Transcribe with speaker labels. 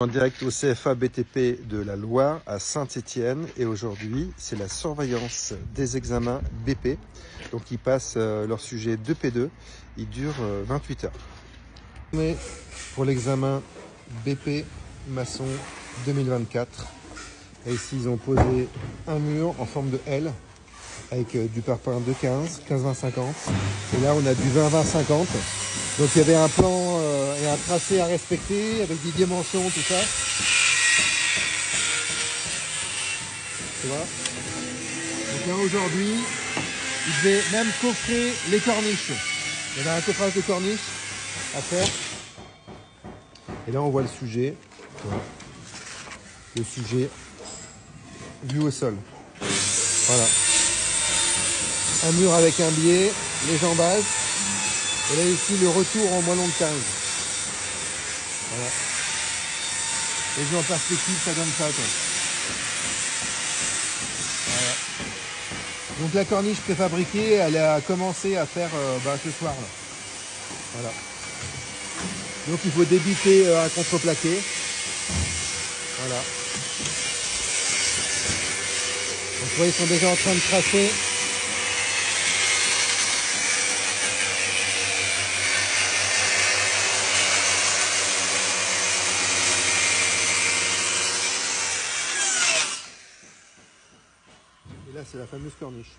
Speaker 1: En direct au CFA BTP de la Loire à Saint-Étienne et aujourd'hui c'est la surveillance des examens BP. Donc ils passent euh, leur sujet 2P2, il dure 28 euh, heures. On est pour l'examen BP maçon 2024 et ici ils ont posé un mur en forme de L avec euh, du parpaing de 15, 15, 20, 50 et là on a du 20, 20, 50 donc il y avait un plan euh, et un tracé à respecter avec des dimensions, tout ça. Tu vois Donc là aujourd'hui, il devait même coffrer les corniches. Il y avait un coffrage de corniches à faire. Et là on voit le sujet. Le sujet vu au sol. Voilà. Un mur avec un biais, les jambages. Et là ici le retour en moins long de 15. Voilà. Et vu en perspective, ça donne ça quoi. Voilà. Donc la corniche préfabriquée, elle a commencé à faire euh, bah, ce soir là. Voilà. Donc il faut débiter euh, un contreplaqué. Voilà. Donc vous voyez, ils sont déjà en train de tracer. C'est la fameuse corniche.